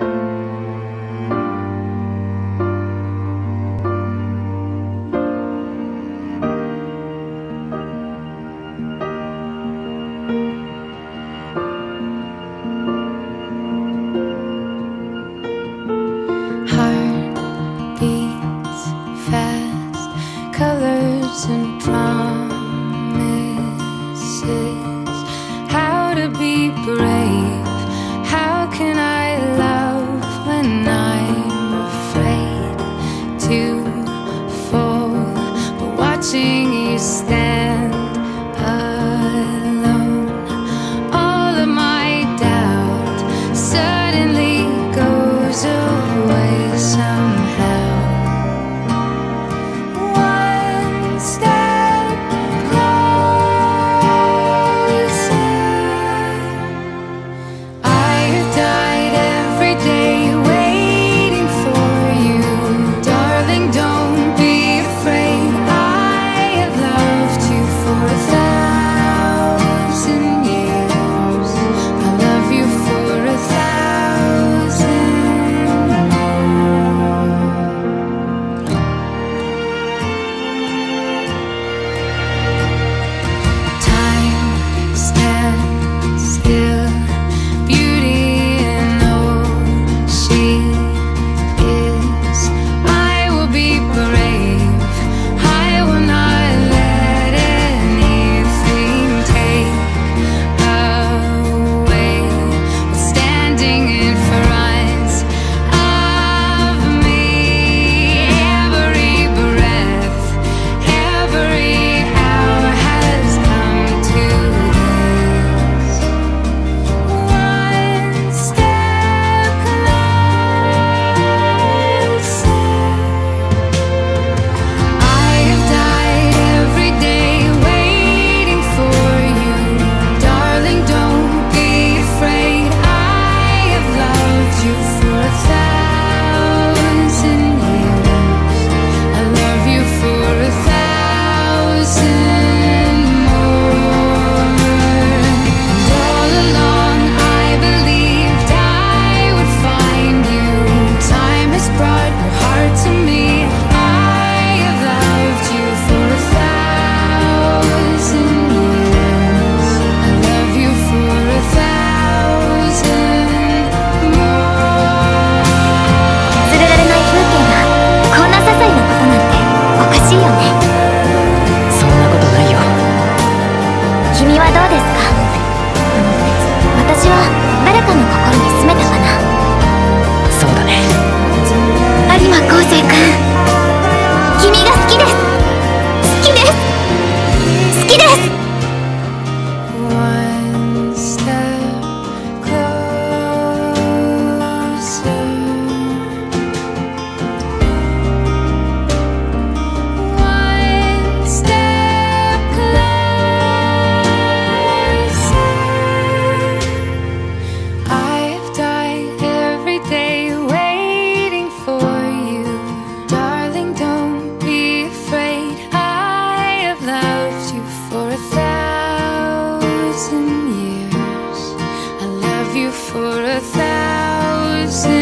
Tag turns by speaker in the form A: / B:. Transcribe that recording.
A: Heart to thousand